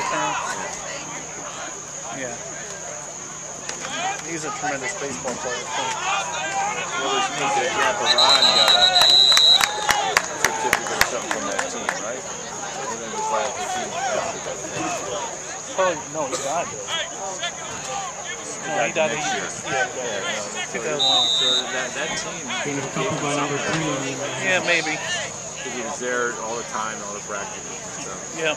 They found. Yeah. He's a tremendous baseball player. too. Well, there's neat that Grandpa Ron got a certificate or something from that team, right? And then his last team after that. Probably oh, no, he died though. No, he died. next year. yeah, he Yeah, died. no, so, so that, that team, Been a couple by number three. on the, Yeah, maybe. because he was there all the time, all the practices and stuff. Yeah.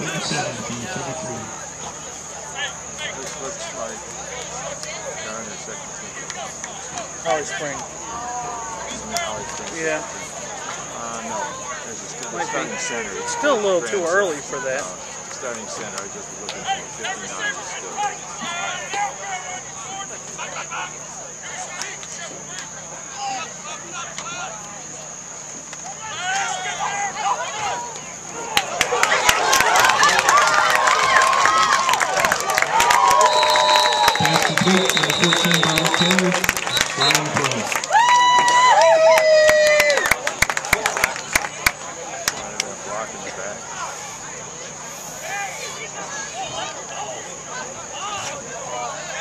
Fifty-seven, team thirty-three. This looks like they're on their second team. Holly Spring. Holly Springs? Yeah. Uh, no, there's a still, Might be. starting center. It's Still a little too early for that. No, starting center, I just was looking for 59 is still. Pass complete, number fourteen, Ronald Taylor. Line play. Running a block in the back.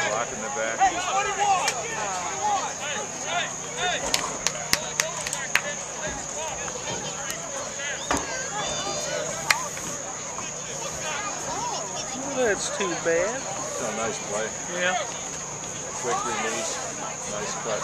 Block in the back. That's too bad. Still a nice play. Yeah. Quick release. Nice cut.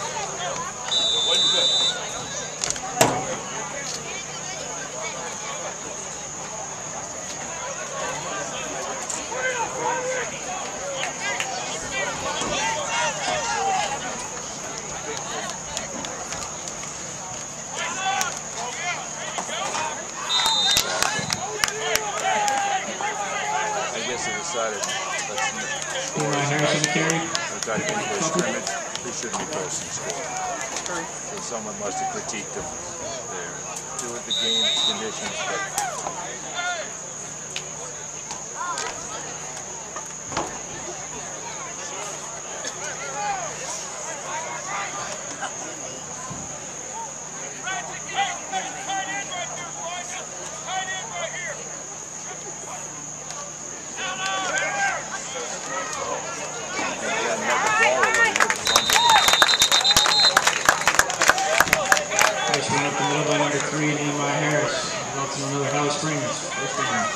I guess they decided let's Eli Harrison carry. Got to a scrimmage. They shouldn't be posting score. So someone must have critiqued them there. Do it the game conditions, but they hadn't had the ball away. He would have fumbled. Nice run up the middle by number three, Nehemiah Harris. Results in another Holly Springs. First down.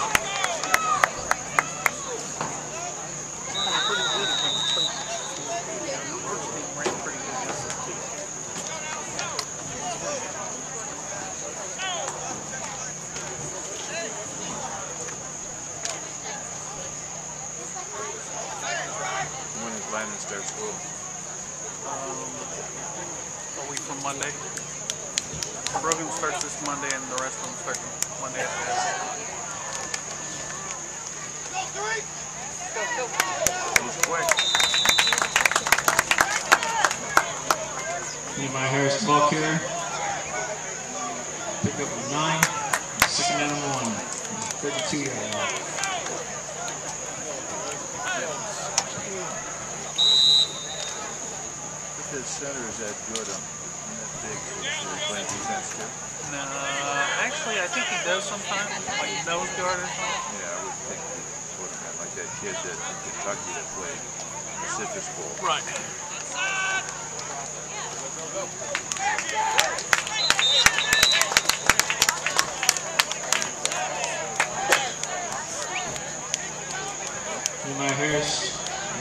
When is Landen start school? Um, a week from Monday. Brogan starts this Monday, and the rest of them start Monday after that. He's quick. Nehemiah Harris, ball carrier. Pick up a nine. Second down and one. 32 yard line. If his center is that good, that big, should play defense too? No, actually, I think he does sometimes, like nose guard or something. Yeah, I would think that put him like that kid that in Kentucky that played the Citrus Bowl. Right. Nehemiah Harris,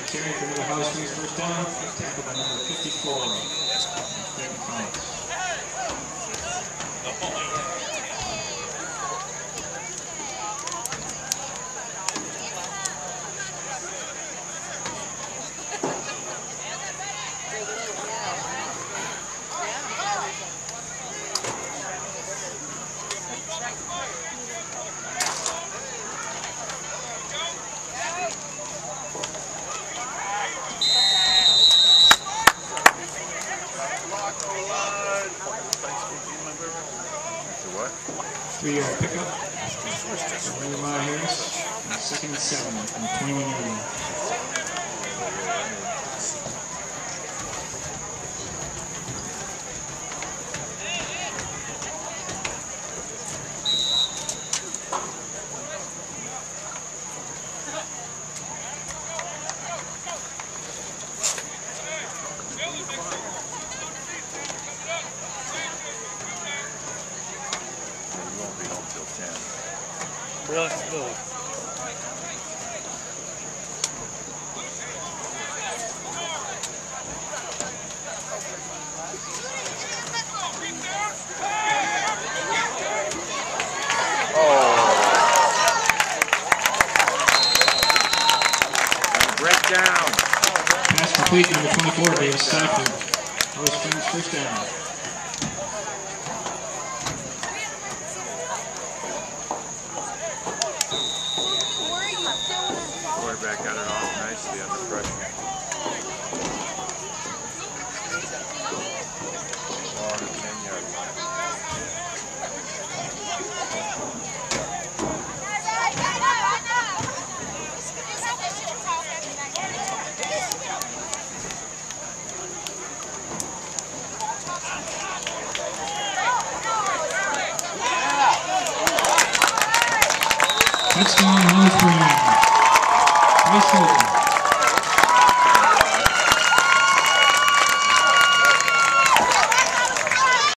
carry for another Holly Springs first down. Tackled by number 54. Craig Collins. Three-yard pickup. Second and seven from 21 yard line. Really? And breakdown. Pass complete, number 24, Davis Stafford. Holly Springs first down. Quarterback got it off nicely under pressure. The ten yard line. Touchdown, Holly Springs. High school.